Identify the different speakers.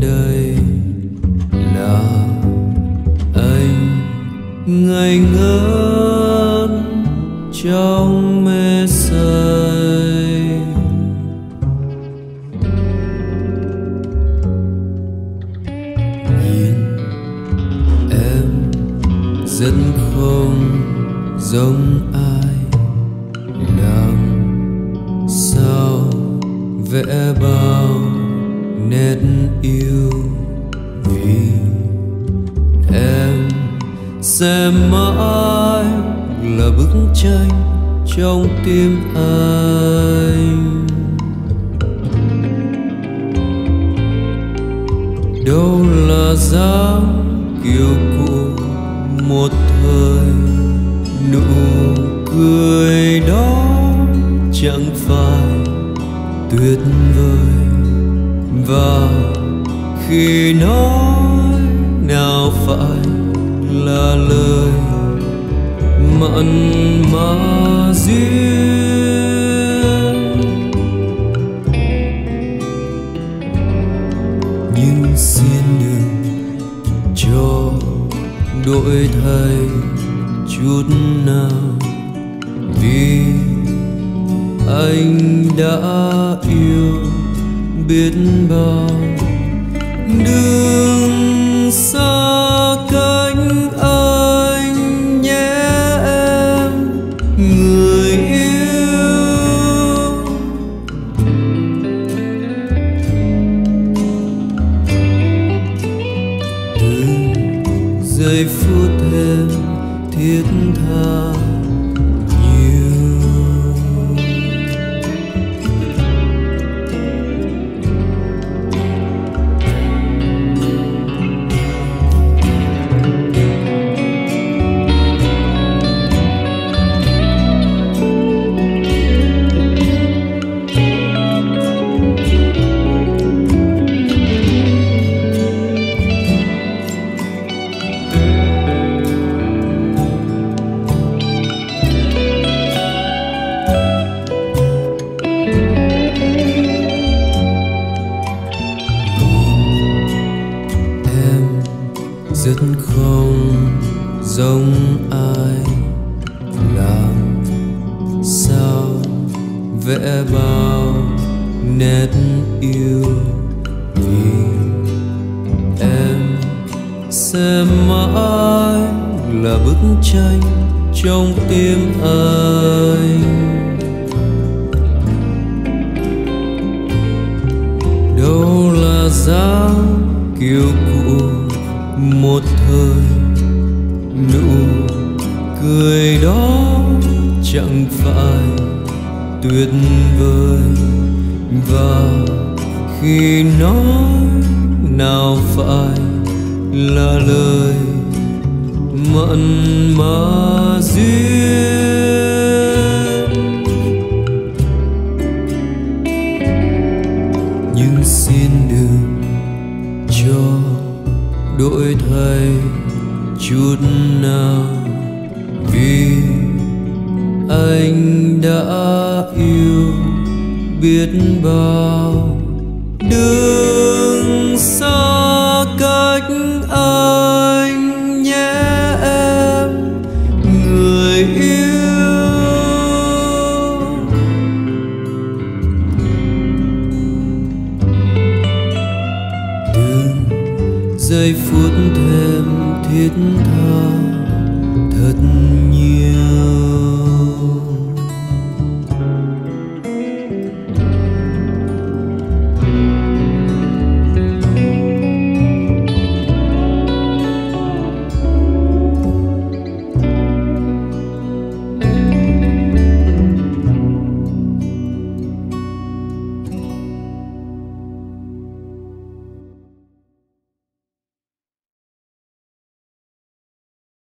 Speaker 1: đây là anh, ngây ngất trong mê say. Nhìn em rất không giống ai, làm sao vẽ bao nét yêu vì em. Sẽ mãi là bức tranh trong tim anh. Đâu là dáng kiều cũ một thời nụ cười đó chẳng phải tuyệt vời và khi nói nào phải là lời mặn mà duyên. Nhưng xin đừng cho đổi thay chút nào, vì anh đã yêu biết bao đừng xa cách anh nhé em, người yêu. Từ giây phút thêm thiết tha ai làm sao vẽ bao nét yêu vì em sẽ mãi là bức tranh trong tim anh. Đâu là dáng kiều cụ một thời chẳng phải tuyệt vời. Và khi nói nào phải là lời mặn mà duyên. Nhưng xin đừng cho đổi thay chút nào. Vì anh đã yêu biết bao. Đừng xa cách anh nhé em, người yêu. Đừng giây phút thêm thiết tha.